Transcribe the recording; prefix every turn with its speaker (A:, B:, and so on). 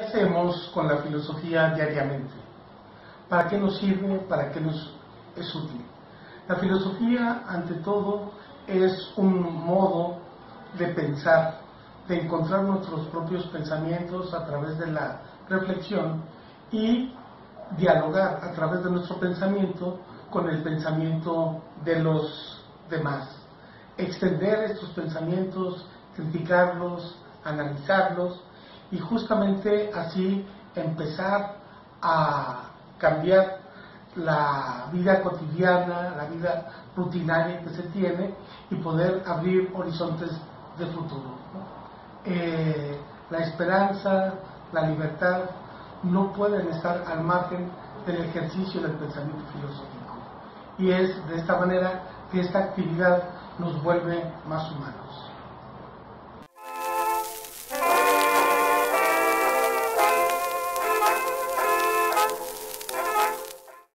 A: hacemos con la filosofía diariamente? ¿Para qué nos sirve? ¿Para qué nos es útil? La filosofía, ante todo, es un modo de pensar, de encontrar nuestros propios pensamientos a través de la reflexión y dialogar a través de nuestro pensamiento con el pensamiento de los demás. Extender estos pensamientos, criticarlos, analizarlos y justamente así empezar a cambiar la vida cotidiana, la vida rutinaria que se tiene y poder abrir horizontes de futuro. Eh, la esperanza, la libertad no pueden estar al margen del ejercicio del pensamiento filosófico. Y es de esta manera que esta actividad nos vuelve más humanos.